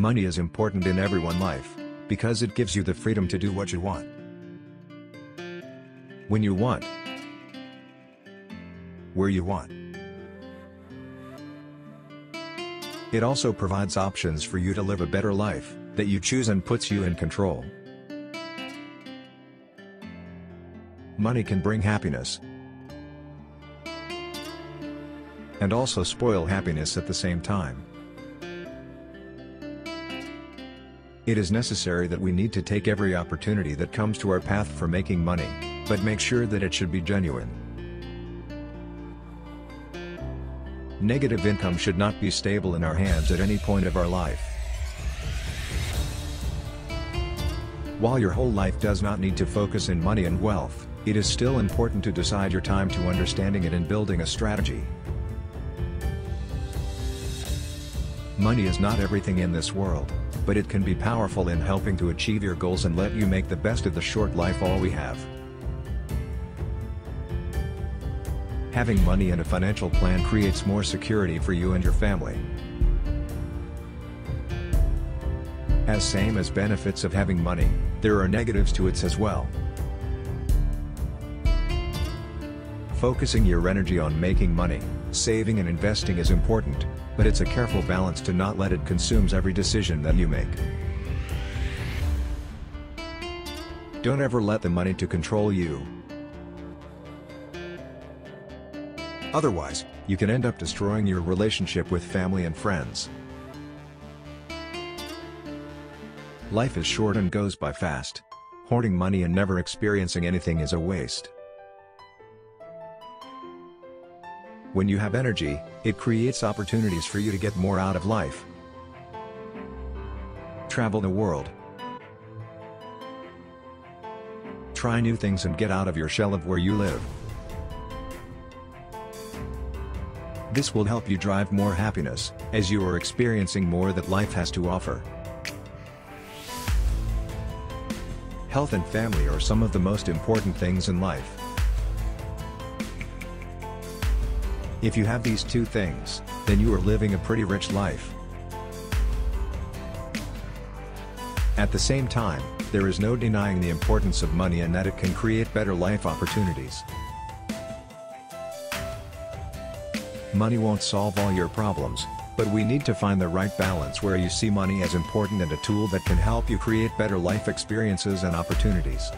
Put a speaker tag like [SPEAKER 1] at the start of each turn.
[SPEAKER 1] Money is important in everyone's life, because it gives you the freedom to do what you want. When you want. Where you want. It also provides options for you to live a better life, that you choose and puts you in control. Money can bring happiness. And also spoil happiness at the same time. It is necessary that we need to take every opportunity that comes to our path for making money, but make sure that it should be genuine. Negative income should not be stable in our hands at any point of our life. While your whole life does not need to focus in money and wealth, it is still important to decide your time to understanding it and building a strategy. Money is not everything in this world, but it can be powerful in helping to achieve your goals and let you make the best of the short life all we have. Having money and a financial plan creates more security for you and your family. As same as benefits of having money, there are negatives to it as well. Focusing your energy on making money, saving and investing is important, but it's a careful balance to not let it consumes every decision that you make. Don't ever let the money to control you. Otherwise, you can end up destroying your relationship with family and friends. Life is short and goes by fast. Hoarding money and never experiencing anything is a waste. When you have energy, it creates opportunities for you to get more out of life. Travel the world. Try new things and get out of your shell of where you live. This will help you drive more happiness, as you are experiencing more that life has to offer. Health and family are some of the most important things in life. If you have these two things, then you are living a pretty rich life. At the same time, there is no denying the importance of money and that it can create better life opportunities. Money won't solve all your problems, but we need to find the right balance where you see money as important and a tool that can help you create better life experiences and opportunities.